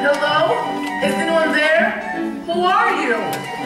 Hello? Is anyone there? Who are you?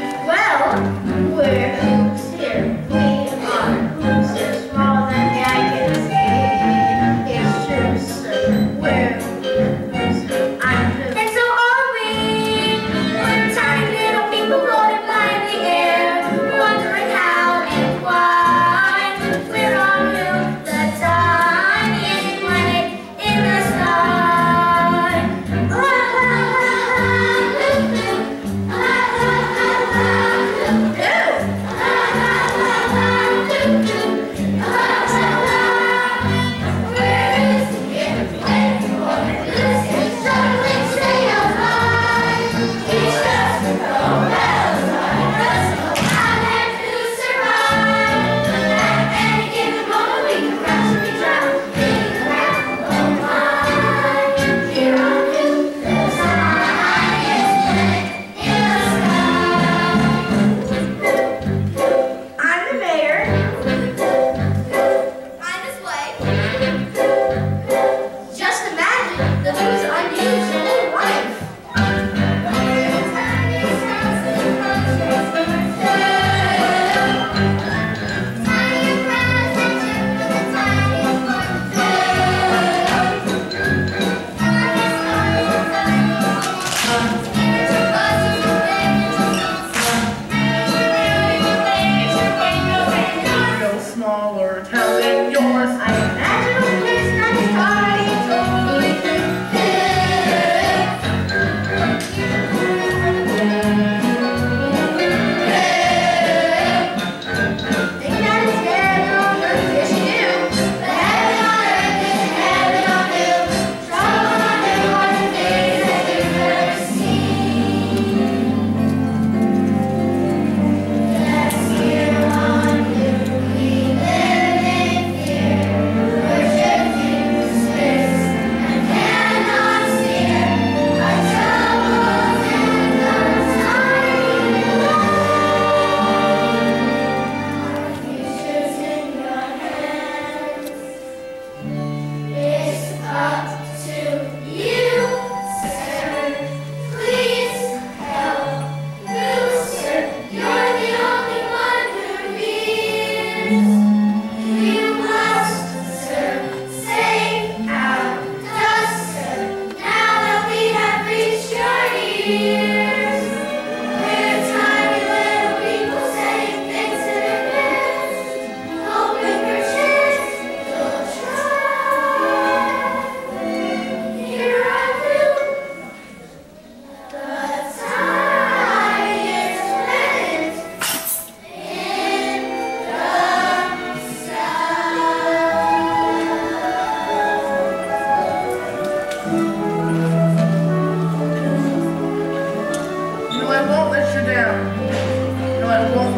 Spirit.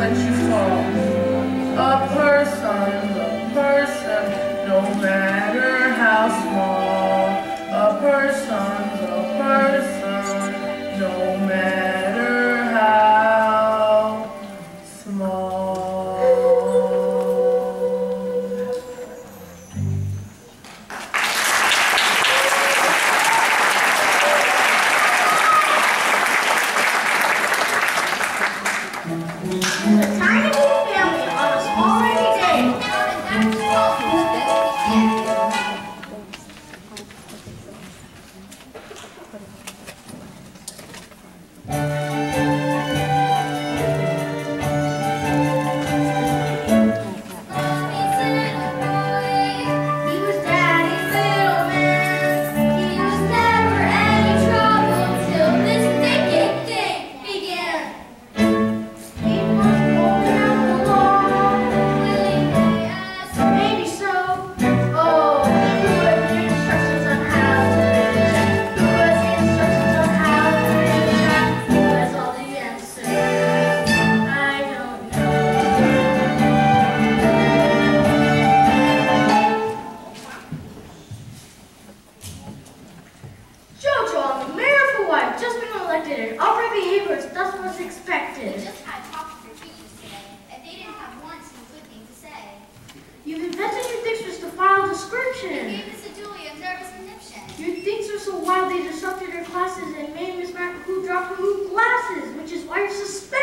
A person. Gave a conniption. Your things are so wild they disrupted your classes and made Miss McAfee drop her glasses, which is why you're suspended.